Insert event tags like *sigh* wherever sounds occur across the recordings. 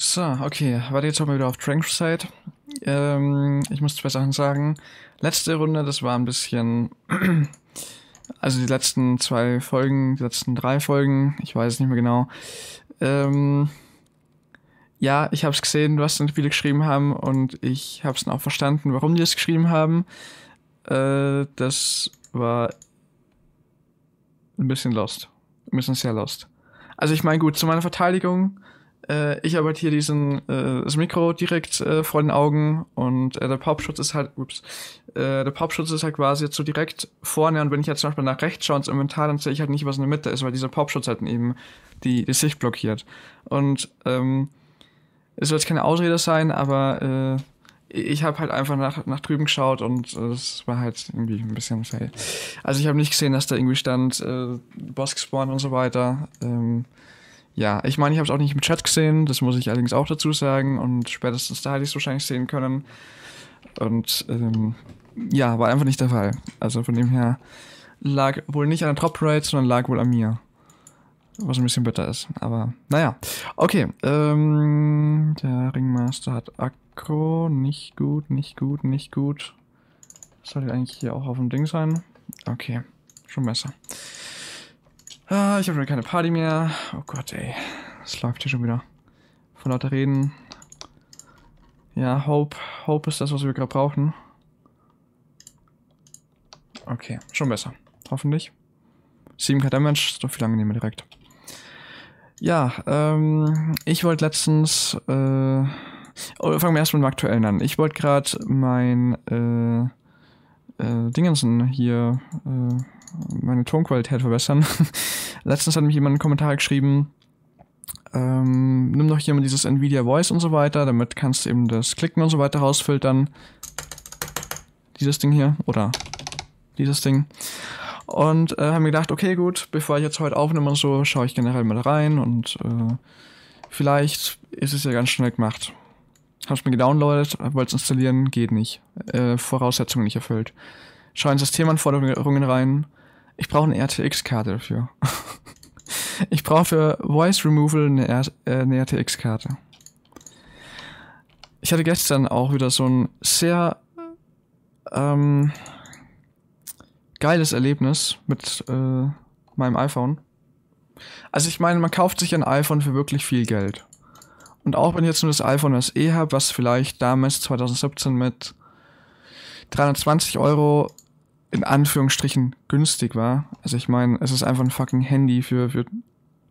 So, okay, warte jetzt mal wieder auf Strength Side. Ähm, ich muss zwei Sachen sagen. Letzte Runde, das war ein bisschen. *clears throat* also die letzten zwei Folgen, die letzten drei Folgen, ich weiß es nicht mehr genau. Ähm, ja, ich habe es gesehen, was dann viele geschrieben haben und ich habe es dann auch verstanden, warum die es geschrieben haben. Äh, das war ein bisschen lost. Ein bisschen sehr lost. Also ich meine, gut, zu meiner Verteidigung, äh, ich habe halt hier diesen, äh, das Mikro direkt äh, vor den Augen und äh, der Popschutz ist halt, ups, äh, der Popschutz ist halt quasi jetzt so direkt vorne und wenn ich jetzt zum Beispiel nach rechts schaue ins Inventar, dann sehe ich halt nicht, was in der Mitte ist, weil dieser Popschutz halt eben die, die Sicht blockiert. Und ähm, es jetzt keine Ausrede sein, aber äh, ich habe halt einfach nach, nach drüben geschaut und es äh, war halt irgendwie ein bisschen fail. Also ich habe nicht gesehen, dass da irgendwie stand, äh, Boss gespawnt und so weiter. Ähm, ja, ich meine, ich habe es auch nicht im Chat gesehen, das muss ich allerdings auch dazu sagen und spätestens da hätte ich es wahrscheinlich sehen können. Und ähm, ja, war einfach nicht der Fall. Also von dem her lag wohl nicht an der Top Rate, sondern lag wohl an mir. Was ein bisschen bitter ist. Aber naja. Okay. Ähm, der Ringmaster hat Akro. Nicht gut, nicht gut, nicht gut. sollte eigentlich hier auch auf dem Ding sein. Okay. Schon besser. Ah, ich habe keine Party mehr. Oh Gott, ey. Es läuft hier schon wieder. Von lauter Reden. Ja, Hope. Hope ist das, was wir gerade brauchen. Okay, schon besser. Hoffentlich. 7k Damage doch viel angenehmer direkt. Ja, ähm, ich wollte letztens, äh, oh, fangen wir erstmal mit dem Aktuellen an. Ich wollte gerade mein, äh, äh, Dingensen hier, äh, meine Tonqualität verbessern. *laughs* letztens hat mich jemand einen Kommentar geschrieben, ähm, nimm doch hier mal dieses Nvidia Voice und so weiter, damit kannst du eben das Klicken und so weiter rausfiltern. Dieses Ding hier, oder dieses Ding. Und äh, haben gedacht, okay, gut, bevor ich jetzt heute aufnehme und so, schaue ich generell mal rein und äh, vielleicht ist es ja ganz schnell gemacht. Hab's mir gedownloadet, wollte es installieren, geht nicht. Äh, Voraussetzungen nicht erfüllt. Schau in Systemanforderungen rein. Ich brauche eine RTX-Karte dafür. *laughs* ich brauche für Voice Removal eine, R äh, eine RTX-Karte. Ich hatte gestern auch wieder so ein sehr ähm, geiles Erlebnis mit äh, meinem iPhone. Also ich meine, man kauft sich ein iPhone für wirklich viel Geld. Und auch wenn ich jetzt nur das iPhone SE habe, was vielleicht damals 2017 mit 320 Euro in Anführungsstrichen günstig war. Also ich meine, es ist einfach ein fucking Handy für, für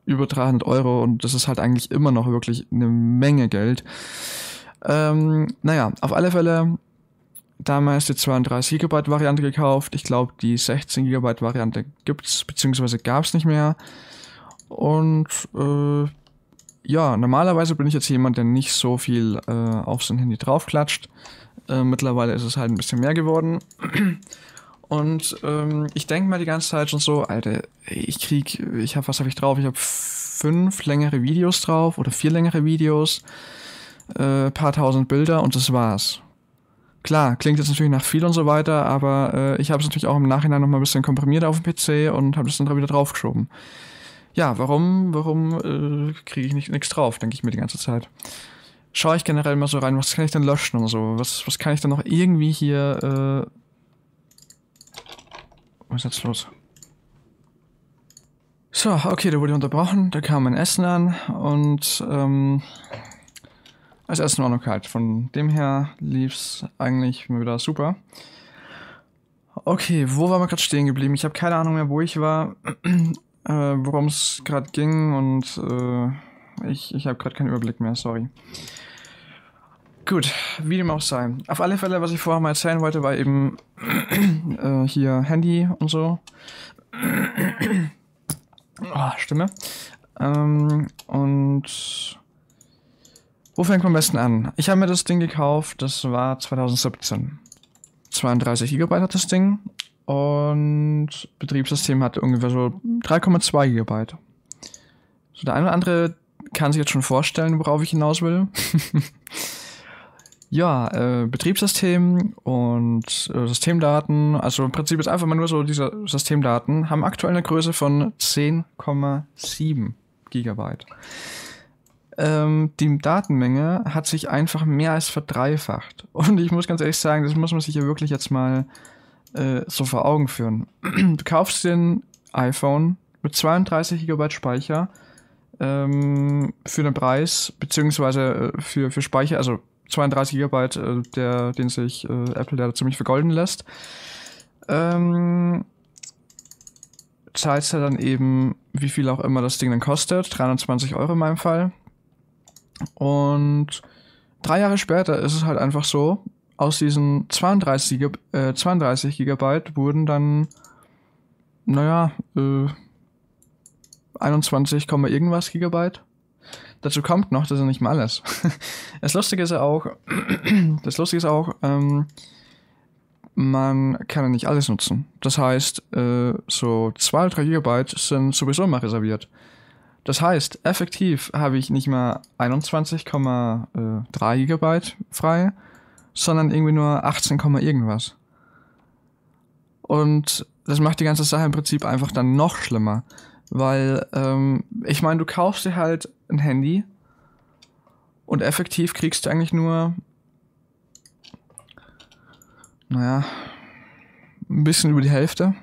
über 300 Euro und das ist halt eigentlich immer noch wirklich eine Menge Geld. Ähm, naja, auf alle Fälle damals die 32 GB Variante gekauft. Ich glaube, die 16 GB Variante gibt's beziehungsweise gab's nicht mehr. Und äh, ja, normalerweise bin ich jetzt jemand, der nicht so viel äh, auf sein Handy draufklatscht. Äh, mittlerweile ist es halt ein bisschen mehr geworden. Und ähm, ich denke mal die ganze Zeit schon so, Alter, ich krieg, ich habe was habe ich drauf? Ich habe fünf längere Videos drauf oder vier längere Videos, äh, paar tausend Bilder und das war's. Klar, klingt jetzt natürlich nach viel und so weiter, aber äh, ich habe es natürlich auch im Nachhinein noch mal ein bisschen komprimiert auf dem PC und habe das dann wieder draufgeschoben. Ja, warum, warum äh, kriege ich nicht nichts drauf, denke ich mir die ganze Zeit. Schaue ich generell mal so rein, was kann ich denn löschen und so? Was, was kann ich denn noch irgendwie hier. Äh was ist jetzt los? So, okay, da wurde unterbrochen, da kam mein Essen an und ähm, als Essen war noch kalt. Von dem her lief's eigentlich mal wieder super. Okay, wo waren wir gerade stehen geblieben? Ich habe keine Ahnung mehr, wo ich war, *clears throat* äh, worum es gerade ging und äh, ich, ich habe gerade keinen Überblick mehr, sorry. Gut, wie dem auch sei. Auf alle Fälle, was ich vorher mal erzählen wollte, war eben *clears throat* äh, hier Handy und so. oh, *clears throat* Stimme. Ähm, und wo fängt man am besten an? Ich habe mir das Ding gekauft, das war 2017. 32 GB hat das Ding und Betriebssystem hatte ungefähr so 3,2 GB. So der eine oder andere kann sich jetzt schon vorstellen, worauf ich hinaus will. *laughs* ja, äh, Betriebssystem und äh, Systemdaten, also im Prinzip ist einfach mal nur so diese Systemdaten, haben aktuell eine Größe von 10,7 Gigabyte. ähm, die Datenmenge hat sich einfach mehr als verdreifacht. *laughs* Und ich muss ganz ehrlich sagen, das muss man sich ja wirklich jetzt mal äh, so vor Augen führen. *clears throat* Du kaufst den iPhone mit 32 GB Speicher ähm, für den Preis, beziehungsweise äh, für, für Speicher, also 32 GB, äh, der, den sich äh, Apple da ziemlich vergolden lässt. Ähm, zahlst du dann eben, wie viel auch immer das Ding dann kostet, 320 Euro in meinem Fall. Und drei Jahre später ist es halt einfach so, aus diesen 32, äh, 32 Gigabyte wurden dann, naja, äh, 21, irgendwas Gigabyte. Dazu kommt noch, das ist nicht mal alles. *laughs* Das Lustige ist ja auch, *clears throat* das Lustige ist auch, ähm, man kann ja nicht alles nutzen. Das heißt, äh, so 2 oder 3 Gigabyte sind sowieso mal reserviert. Das heißt, effektiv habe ich nicht mal 21,3 Gigabyte frei, sondern irgendwie nur 18, irgendwas. Und das macht die ganze Sache im Prinzip einfach dann noch schlimmer. Weil, ähm, ich meine, du kaufst dir halt ein Handy und effektiv kriegst du eigentlich nur, naja, ein bisschen über die Hälfte.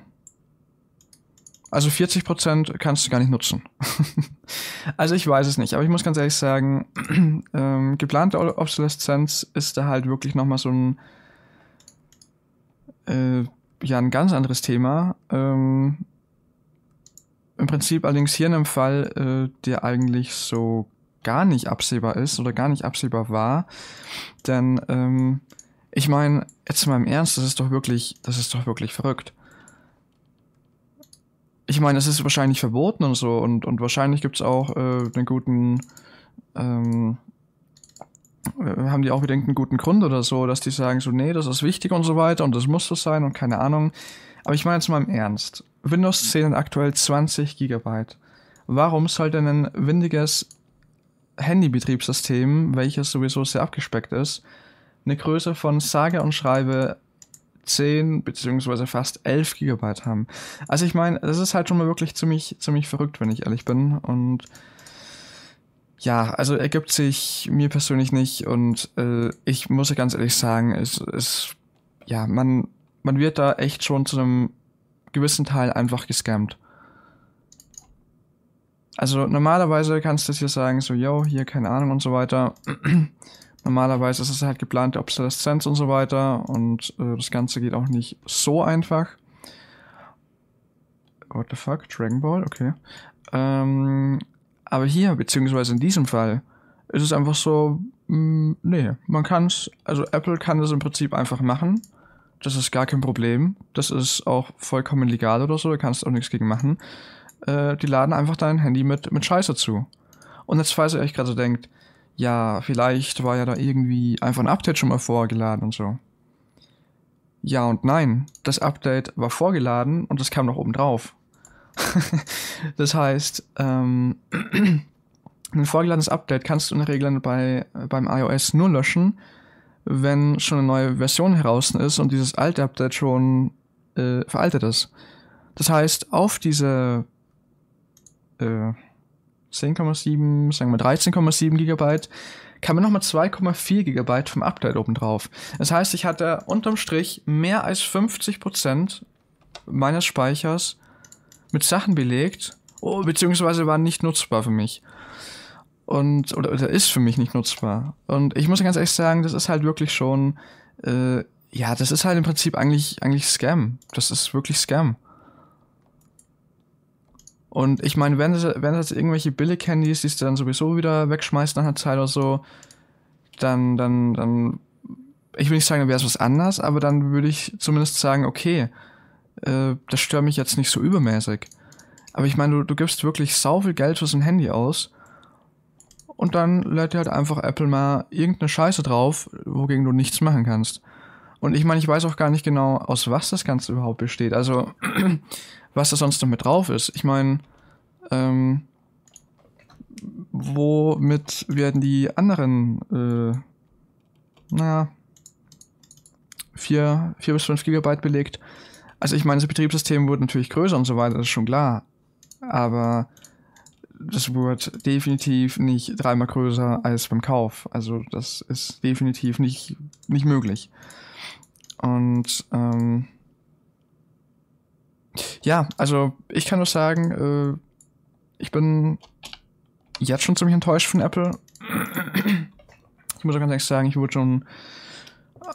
Also 40% kannst du gar nicht nutzen. *laughs* also ich weiß es nicht, aber ich muss ganz ehrlich sagen, *clears throat* ähm, geplante Obsoleszenz ist da halt wirklich nochmal so ein, äh, ja, ein ganz anderes Thema. Ähm, Im Prinzip allerdings hier in einem Fall, äh, der eigentlich so gar nicht absehbar ist oder gar nicht absehbar war. Denn ähm, ich meine, jetzt mal im Ernst, das ist doch wirklich, das ist doch wirklich verrückt ich meine, es ist wahrscheinlich verboten und so und, und wahrscheinlich gibt es auch äh, einen guten, ähm, äh, haben die auch wieder einen guten Grund oder so, dass die sagen so, nee, das ist wichtig und so weiter und das muss so sein und keine Ahnung. Aber ich meine jetzt mal im Ernst. Windows 10 hat aktuell 20 Gigabyte. Warum sollte ein windiges Handybetriebssystem, welches sowieso sehr abgespeckt ist, eine Größe von sage und schreibe 10 beziehungsweise fast 11 Gigabyte haben. Also ich meine, das ist halt schon mal wirklich ziemlich, ziemlich verrückt, wenn ich ehrlich bin. Und ja, also ergibt sich mir persönlich nicht und äh, ich muss ja ganz ehrlich sagen, es ist, ja, man, man wird da echt schon zu einem gewissen Teil einfach gescammt. Also normalerweise kannst du jetzt hier sagen, so, yo, hier keine Ahnung und so weiter. *clears throat* Normalerweise ist es halt geplante Obsoleszenz und so weiter und äh, das Ganze geht auch nicht so einfach. What the fuck? Dragon Ball? Okay. Ähm, aber hier, beziehungsweise in diesem Fall, ist es einfach so, mh, mm, nee, man kann es, also Apple kann das im Prinzip einfach machen. Das ist gar kein Problem. Das ist auch vollkommen legal oder so, da kannst du auch nichts gegen machen. Äh, die laden einfach dein Handy mit, mit Scheiße zu. Und jetzt, falls ihr euch gerade so denkt, ja, vielleicht war ja da irgendwie einfach ein Update schon mal vorgeladen und so. Ja und nein, das Update war vorgeladen und das kam noch oben drauf. *laughs* das heißt, ähm, *clears throat* ein vorgeladenes Update kannst du in der Regel bei, beim iOS nur löschen, wenn schon eine neue Version heraus ist und dieses alte Update schon äh, veraltet ist. Das heißt, auf diese äh, 10,7, sagen wir 13,7 Gigabyte, kam nochmal 2,4 Gigabyte vom Update oben drauf. Das heißt, ich hatte unterm Strich mehr als 50 Prozent meines Speichers mit Sachen belegt, oh, beziehungsweise waren nicht nutzbar für mich. Und, oder, oder ist für mich nicht nutzbar. Und ich muss ganz ehrlich sagen, das ist halt wirklich schon, äh, ja, das ist halt im Prinzip eigentlich, eigentlich Scam. Das ist wirklich Scam. Und ich meine, wenn das, wenn das irgendwelche Billig-Handys, die du dann sowieso wieder wegschmeißt nach einer Zeit oder so, dann, dann, dann, ich will nicht sagen, dann wäre es was anders, aber dann würde ich zumindest sagen, okay, äh, das stört mich jetzt nicht so übermäßig. Aber ich meine, du, du gibst wirklich sau viel Geld für so ein Handy aus und dann lädt dir halt einfach Apple mal irgendeine Scheiße drauf, wogegen du nichts machen kannst. Und ich meine, ich weiß auch gar nicht genau, aus was das Ganze überhaupt besteht. Also, *clears throat* was da sonst noch mit drauf ist. Ich meine, ähm, womit werden die anderen, äh, naja, 4, 4 bis 5 Gigabyte belegt? Also ich meine, das Betriebssystem wurde natürlich größer und so weiter, das ist schon klar. Aber das wird definitiv nicht dreimal größer als beim Kauf. Also das ist definitiv nicht, nicht möglich. Und ähm, ja, also ich kann nur sagen, äh, ich bin jetzt schon ziemlich enttäuscht von Apple. Ich muss auch ganz ehrlich sagen, ich wurde schon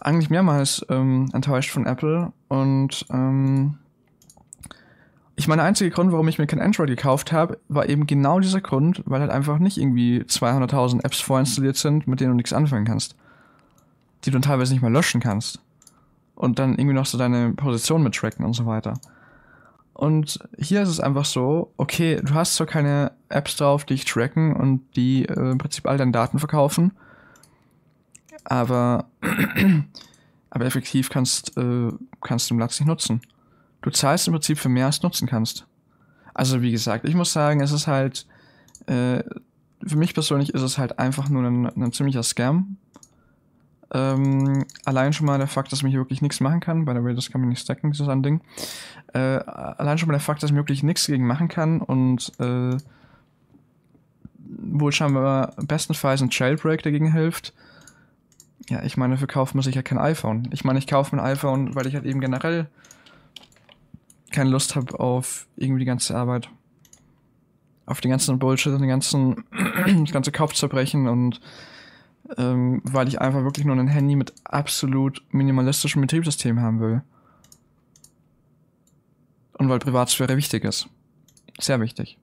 eigentlich mehrmals ähm, enttäuscht von Apple und ähm, ich meine, der einzige Grund, warum ich mir kein Android gekauft habe, war eben genau dieser Grund, weil halt einfach nicht irgendwie 200.000 Apps vorinstalliert sind, mit denen du nichts anfangen kannst. Die du teilweise nicht mal löschen kannst. Und dann irgendwie noch so deine Position mit tracken und so weiter. Und hier ist es einfach so, okay, du hast zwar keine Apps drauf, die dich tracken und die äh, im Prinzip all deine Daten verkaufen, aber, *clears throat* aber effektiv kannst, äh, kannst du den Platz nicht nutzen du zahlst im Prinzip für mehr, als du nutzen kannst. Also wie gesagt, ich muss sagen, es ist halt, äh, für mich persönlich ist es halt einfach nur ein, ein ziemlicher Scam. Ähm, allein schon mal der Fakt, dass hier wirklich nichts machen kann. By the way, das kann man nicht stacken, dieses ein Ding. Äh, allein schon mal der Fakt, dass man wirklich nichts gegen machen kann und äh, wohl scheinbar bestenfalls ein Jailbreak dagegen hilft. Ja, ich meine, dafür kauft man sich ja kein iPhone. Ich meine, ich kaufe mir ein iPhone, weil ich halt eben generell keine Lust habe auf irgendwie die ganze Arbeit. Auf den ganzen Bullshit und den ganzen, *clears throat* das ganze Kopfzerbrechen und ähm, weil ich einfach wirklich nur ein Handy mit absolut minimalistischem Betriebssystem haben will. Und weil Privatsphäre wichtig ist. Sehr wichtig.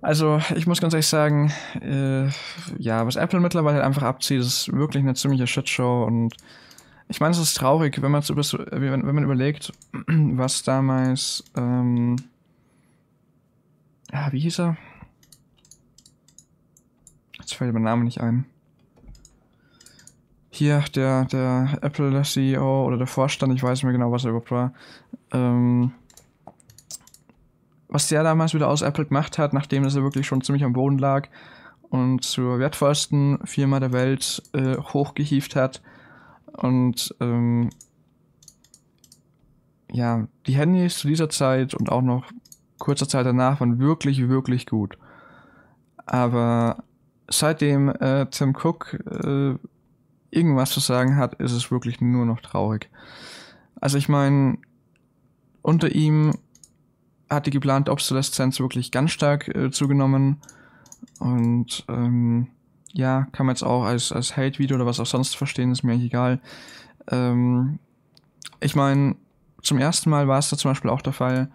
Also, ich muss ganz ehrlich sagen, äh, ja, was Apple mittlerweile einfach abzieht, ist wirklich eine ziemliche Shitshow und ich meine, es ist traurig, wenn man, wenn, wenn man überlegt, *clears throat* was damals, ähm, ja, wie hieß er? Jetzt fällt mir der Name nicht ein. Hier, der, der Apple CEO oder der Vorstand, ich weiß nicht mehr genau, was er überhaupt war, ähm, was der damals wieder aus Apple gemacht hat, nachdem er wirklich schon ziemlich am Boden lag und zur wertvollsten Firma der Welt äh, hochgehieft hat, und ähm, ja, die Handys zu dieser Zeit und auch noch kurzer Zeit danach waren wirklich, wirklich gut. Aber seitdem äh, Tim Cook äh, irgendwas zu sagen hat, ist es wirklich nur noch traurig. Also ich meine, unter ihm hat die geplante Obsoleszenz wirklich ganz stark äh, zugenommen. Und ähm, ja, kann man jetzt auch als, als Hate-Video oder was auch sonst verstehen, ist mir eigentlich egal. Ähm, ich meine, zum ersten Mal war es da zum Beispiel auch der Fall,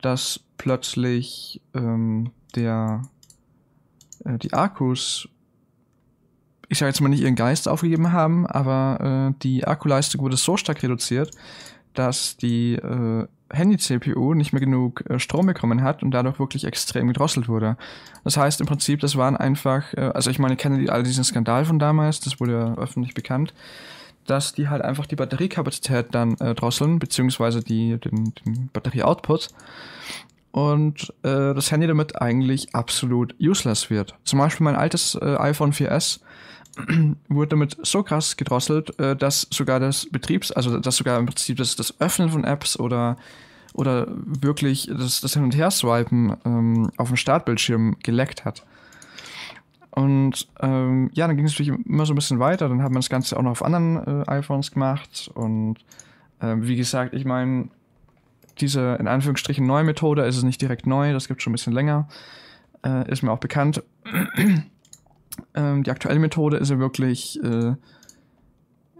dass plötzlich ähm, der äh, die Akkus, ich sage jetzt mal nicht ihren Geist aufgegeben haben, aber äh, die Akkuleistung wurde so stark reduziert, dass die äh, Handy-CPU nicht mehr genug äh, Strom bekommen hat und dadurch wirklich extrem gedrosselt wurde. Das heißt im Prinzip, das waren einfach, äh, also ich meine, ich kenne die, all diesen Skandal von damals, das wurde ja öffentlich bekannt, dass die halt einfach die Batteriekapazität dann äh, drosseln, beziehungsweise die, den, den Batterie-Output und äh, das Handy damit eigentlich absolut useless wird. Zum Beispiel mein altes äh, iPhone 4S wurde damit so krass gedrosselt, äh, dass sogar das Betriebs, also dass sogar im Prinzip das, das Öffnen von Apps oder oder wirklich das, das Hin- und Her-Swipen ähm, auf dem Startbildschirm geleckt hat. Und ähm, ja, dann ging es natürlich immer so ein bisschen weiter. Dann hat man das Ganze auch noch auf anderen äh, iPhones gemacht. Und äh, wie gesagt, ich meine, diese in Anführungsstrichen neue Methode ist es nicht direkt neu, das gibt schon ein bisschen länger. Äh, ist mir auch bekannt. Ähm, die aktuelle Methode ist ja wirklich, äh,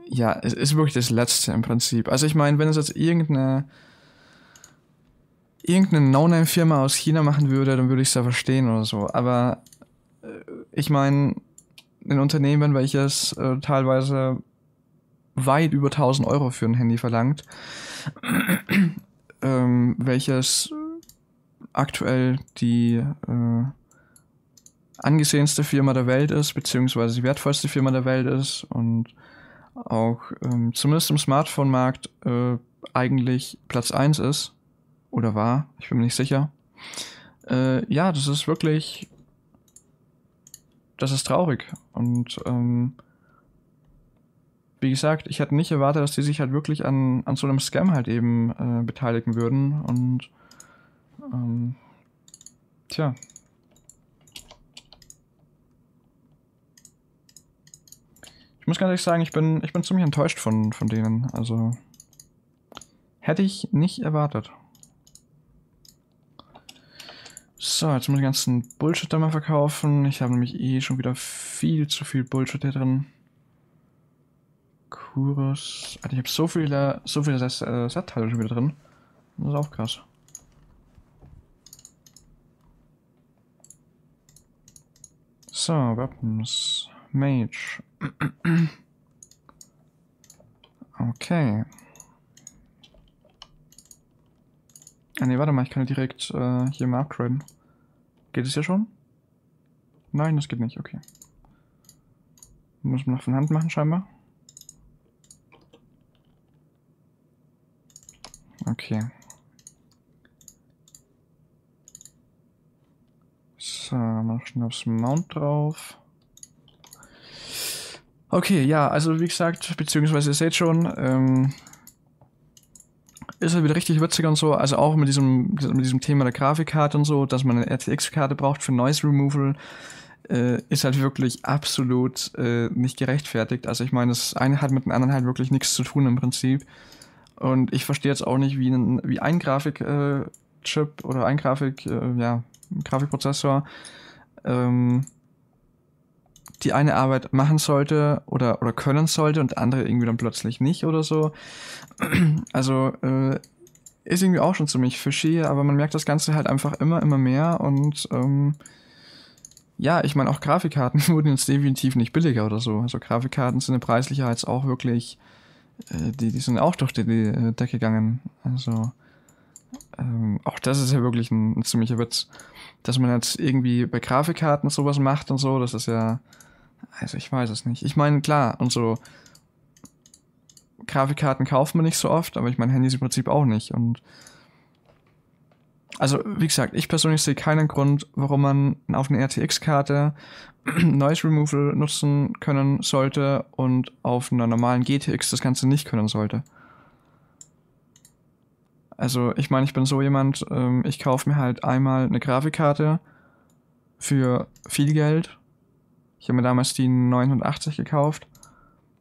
ja, ist wirklich das Letzte im Prinzip. Also ich meine, wenn es jetzt irgendeine irgendeine No-Name-Firma aus China machen würde, dann würde ich es ja verstehen oder so. Aber äh, ich meine, ein Unternehmen, welches äh, teilweise weit über 1000 Euro für ein Handy verlangt, ähm, welches aktuell die äh, angesehenste Firma der Welt ist, beziehungsweise die wertvollste Firma der Welt ist und auch ähm, zumindest im Smartphone-Markt äh, eigentlich Platz 1 ist oder war, ich bin mir nicht sicher. Äh, ja, das ist wirklich, das ist traurig und ähm, wie gesagt, ich hätte nicht erwartet, dass die sich halt wirklich an, an so einem Scam halt eben äh, beteiligen würden und ähm, tja, Ich muss ganz ehrlich sagen, ich bin, ich bin ziemlich enttäuscht von, von denen. Also hätte ich nicht erwartet. So, jetzt muss ich den ganzen Bullshit da mal verkaufen. Ich habe nämlich eh schon wieder viel zu viel Bullshit hier drin. Kurus. Alter, ich habe so viele, so viele äh, Set-Teile schon wieder drin. Das ist auch krass. So, Weapons. Mage. Okay. Ah ne, warte mal, ich kann ja direkt äh, hier mal upgraden. Geht es ja schon? Nein, das geht nicht, okay. Muss man noch von Hand machen scheinbar. Okay. So, noch schnell aufs Mount drauf. Okay, ja, also wie gesagt, beziehungsweise ihr seht schon, ähm, ist er wieder richtig witzig und so. Also auch mit diesem, mit diesem Thema der Grafikkarte und so, dass man eine RTX-Karte braucht für Noise Removal, äh, ist halt wirklich absolut äh, nicht gerechtfertigt. Also ich meine, das eine hat mit dem anderen halt wirklich nichts zu tun im Prinzip. Und ich verstehe jetzt auch nicht, wie ein, wie ein Grafikchip äh, oder ein Grafik, äh, ja, Grafikprozessor ähm, die eine Arbeit machen sollte oder, oder können sollte und andere irgendwie dann plötzlich nicht oder so. *clears throat* Also äh, ist irgendwie auch schon ziemlich fishy, aber man merkt das Ganze halt einfach immer, immer mehr und ähm, ja, ich meine auch Grafikkarten *laughs* wurden jetzt definitiv nicht billiger oder so. Also Grafikkarten sind preislicher als auch wirklich, äh, die, die sind auch durch die, die äh, Decke gegangen. Also ähm, auch das ist ja wirklich ein, ein ziemlicher Witz. Dass man jetzt irgendwie bei Grafikkarten sowas macht und so, das ist ja, also ich weiß es nicht. Ich meine, klar, und so Grafikkarten kauft man nicht so oft, aber ich meine Handys im Prinzip auch nicht. Und also, wie gesagt, ich persönlich sehe keinen Grund, warum man auf eine RTX-Karte *clears throat* Noise Removal nutzen können sollte und auf einer normalen GTX das Ganze nicht können sollte. Also, ich meine, ich bin so jemand, ähm, ich kaufe mir halt einmal eine Grafikkarte für viel Geld ich habe mir damals die 980 gekauft,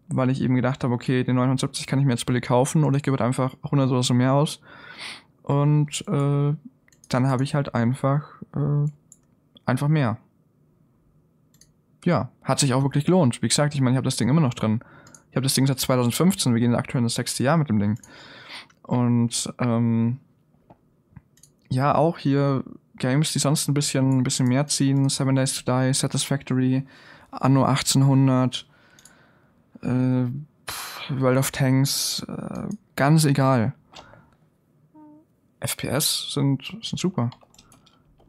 weil ich eben gedacht habe, okay, den 970 kann ich mir jetzt billig kaufen oder ich gebe halt einfach 100 oder so mehr aus. Und äh, dann habe ich halt einfach, äh, einfach mehr. Ja, hat sich auch wirklich gelohnt. Wie gesagt, ich meine, ich habe das Ding immer noch drin. Ich habe das Ding seit 2015, wir gehen aktuell ins sechste Jahr mit dem Ding. Und ähm, ja, auch hier Games, die sonst ein bisschen, ein bisschen mehr ziehen. Seven Days to Die, Satisfactory, Anno 1800, äh, World of Tanks, äh, ganz egal. FPS sind, sind super.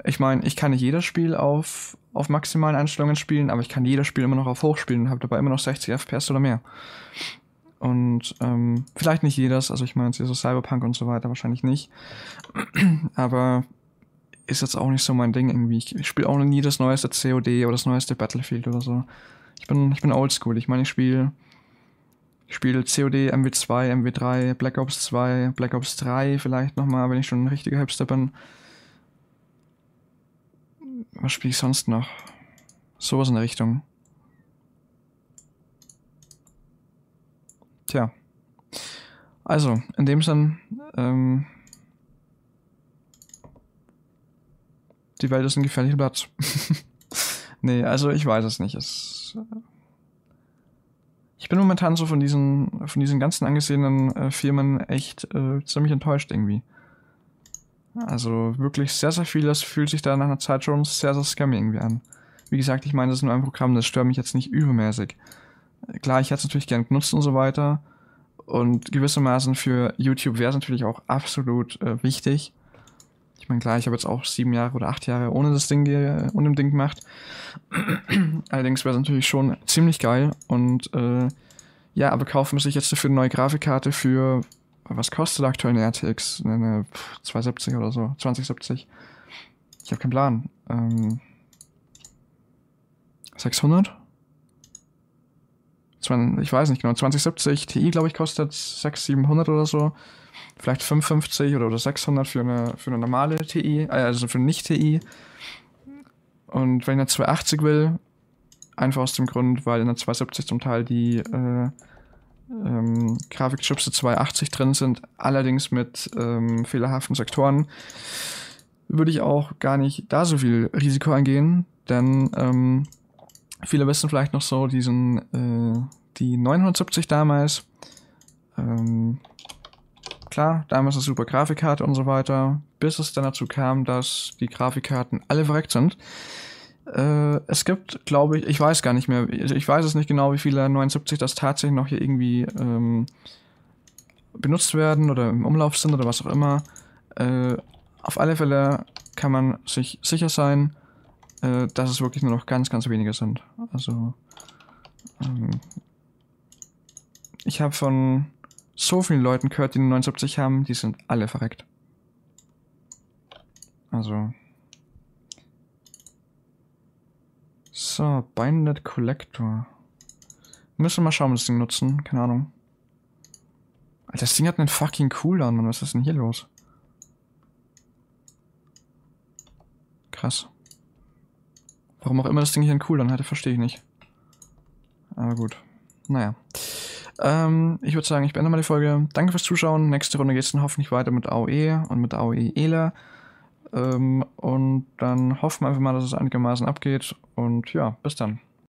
Ich meine, ich kann nicht jedes Spiel auf, auf maximalen Einstellungen spielen, aber ich kann jedes Spiel immer noch auf hoch spielen und habe dabei immer noch 60 FPS oder mehr. Und ähm, vielleicht nicht jedes, also ich meine jetzt hier so Cyberpunk und so weiter wahrscheinlich nicht. *clears throat* aber ist jetzt auch nicht so mein Ding irgendwie. Ich, spiele auch noch nie das neueste COD oder das neueste Battlefield oder so. Ich bin, ich bin oldschool. Ich meine, ich spiele ich spiele COD, MW2, MW3, Black Ops 2, Black Ops 3 vielleicht nochmal, wenn ich schon ein richtiger Hipster bin. Was spiele ich sonst noch? Sowas in der Richtung. Tja. Also, in dem Sinn, ähm, die Welt ist ein gefährlicher Platz. *laughs* nee, also ich weiß es nicht. Es, äh, ich bin momentan so von diesen, von diesen ganzen angesehenen äh, Firmen echt äh, ziemlich enttäuscht irgendwie. Also wirklich sehr, sehr viel, das fühlt sich da nach einer Zeit schon sehr, sehr scammy irgendwie an. Wie gesagt, ich meine, das ist nur ein Programm, das stört mich jetzt nicht übermäßig. Klar, ich hätte es natürlich gern genutzt und so weiter. Und gewissermaßen für YouTube wäre es natürlich auch absolut äh, wichtig. Ich meine, klar, ich habe jetzt auch sieben Jahre oder acht Jahre ohne das Ding, ohne dem Ding gemacht. *clears throat* Allerdings wäre es natürlich schon ziemlich geil. Und äh, ja, aber kaufen sich jetzt dafür eine neue Grafikkarte für, was kostet aktuell eine RTX? Eine 270 oder so, 2070. Ich habe keinen Plan. Ähm, 600? Ich weiß nicht genau, 2070 Ti, glaube ich, kostet 600, 700 oder so vielleicht 550 oder, oder 600 für eine, für eine normale TI, äh, also für eine Nicht-TI. Und wenn ich eine 280 will, Einfach aus dem Grund, weil in der 270 zum Teil die äh, ähm, Grafikchips der 280 drin sind, allerdings mit ähm, fehlerhaften Sektoren. Würde ich auch gar nicht da so viel Risiko eingehen, denn ähm, viele wissen vielleicht noch so diesen, äh, die 970 damals. Ähm, klar, damals eine super Grafikkarte und so weiter, bis es dann dazu kam, dass die Grafikkarten alle verreckt sind. Äh, es gibt, glaube ich, ich weiß gar nicht mehr, ich weiß es nicht genau, wie viele 79 das tatsächlich noch hier irgendwie ähm, benutzt werden oder im Umlauf sind oder was auch immer. Äh, auf alle Fälle kann man sich sicher sein, äh, dass es wirklich nur noch ganz, ganz wenige sind. Also ähm, ich habe von so vielen Leuten gehört, die eine 79 haben, die sind alle verreckt. Also So, Binded Collector. Müssen wir mal schauen, ob wir das Ding nutzen. Keine Ahnung. Alter, das Ding hat einen fucking Cooldown, Mann. Was ist denn hier los? Krass. Warum auch immer das Ding hier einen Cooldown hatte, verstehe ich nicht. Aber gut. Naja. Ähm, ich würde sagen, ich beende mal die Folge. Danke fürs Zuschauen. Nächste Runde geht es dann hoffentlich weiter mit AOE und mit AOE ELA. Ähm, und dann hoffen wir einfach mal, dass es einigermaßen abgeht. Und ja, bis dann.